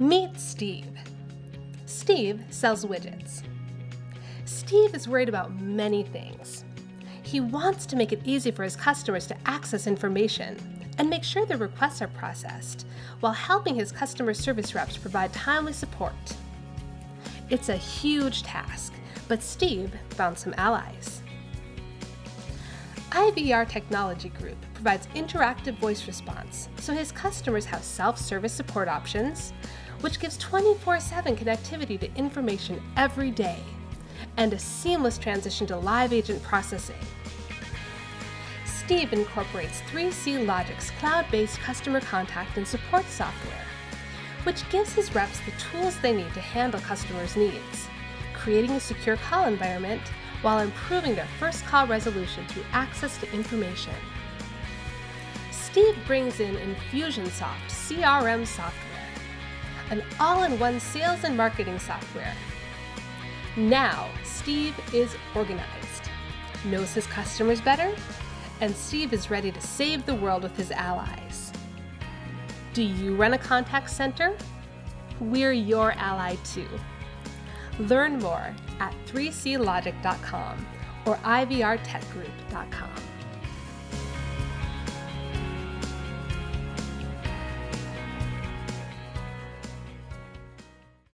Meet Steve. Steve sells widgets. Steve is worried about many things. He wants to make it easy for his customers to access information and make sure their requests are processed while helping his customer service reps provide timely support. It's a huge task, but Steve found some allies. IVR Technology Group provides interactive voice response so his customers have self service support options, which gives 24 7 connectivity to information every day, and a seamless transition to live agent processing. Steve incorporates 3CLogic's cloud based customer contact and support software, which gives his reps the tools they need to handle customers' needs, creating a secure call environment while improving their first call resolution through access to information. Steve brings in Infusionsoft CRM software, an all in one sales and marketing software. Now, Steve is organized, knows his customers better, and Steve is ready to save the world with his allies. Do you run a contact center? We're your ally too. Learn more at 3clogic.com or ivrtechgroup.com.